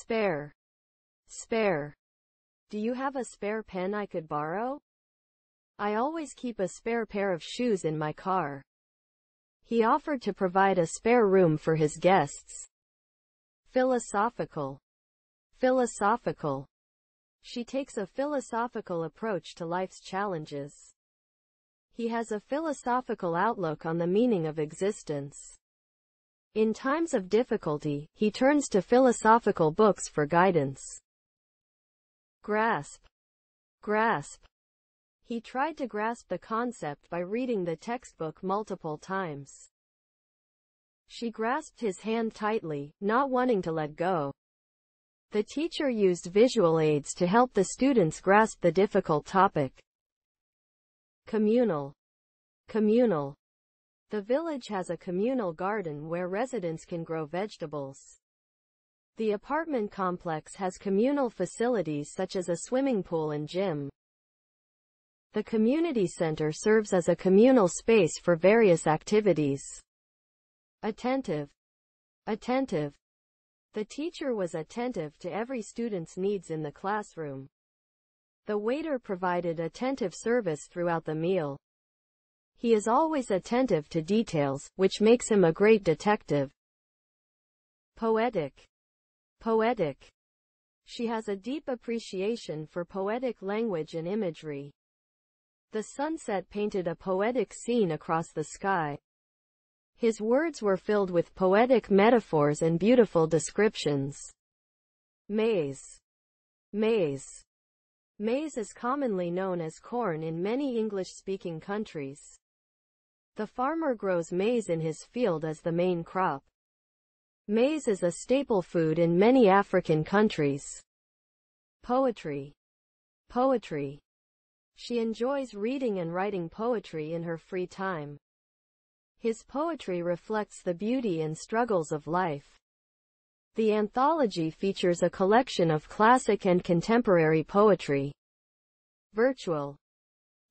Spare. Spare. Do you have a spare pen I could borrow? I always keep a spare pair of shoes in my car. He offered to provide a spare room for his guests. Philosophical. Philosophical. She takes a philosophical approach to life's challenges. He has a philosophical outlook on the meaning of existence. In times of difficulty, he turns to philosophical books for guidance. Grasp. Grasp. He tried to grasp the concept by reading the textbook multiple times. She grasped his hand tightly, not wanting to let go. The teacher used visual aids to help the students grasp the difficult topic. Communal. Communal. The village has a communal garden where residents can grow vegetables. The apartment complex has communal facilities such as a swimming pool and gym. The community center serves as a communal space for various activities. Attentive. Attentive. The teacher was attentive to every student's needs in the classroom. The waiter provided attentive service throughout the meal. He is always attentive to details, which makes him a great detective. Poetic. Poetic. She has a deep appreciation for poetic language and imagery. The sunset painted a poetic scene across the sky. His words were filled with poetic metaphors and beautiful descriptions. Maize. Maize. Maize is commonly known as corn in many English-speaking countries. The farmer grows maize in his field as the main crop. Maize is a staple food in many African countries. Poetry. Poetry. She enjoys reading and writing poetry in her free time. His poetry reflects the beauty and struggles of life. The anthology features a collection of classic and contemporary poetry. Virtual.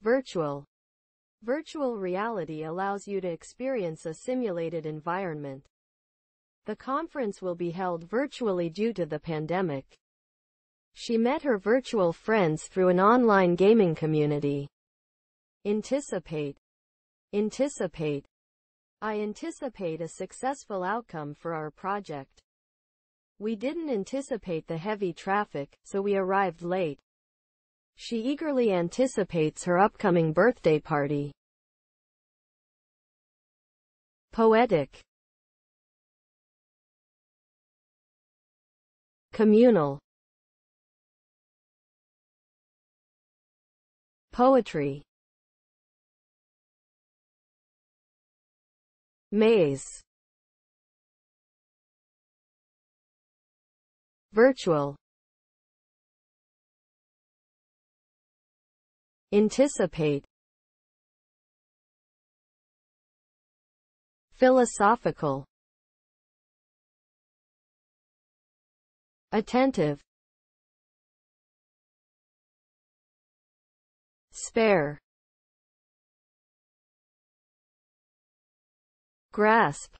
Virtual. Virtual reality allows you to experience a simulated environment. The conference will be held virtually due to the pandemic. She met her virtual friends through an online gaming community. Anticipate. Anticipate. I anticipate a successful outcome for our project. We didn't anticipate the heavy traffic, so we arrived late. She eagerly anticipates her upcoming birthday party. Poetic. Communal. Poetry Maize Virtual Anticipate Philosophical Attentive Spare. Grasp.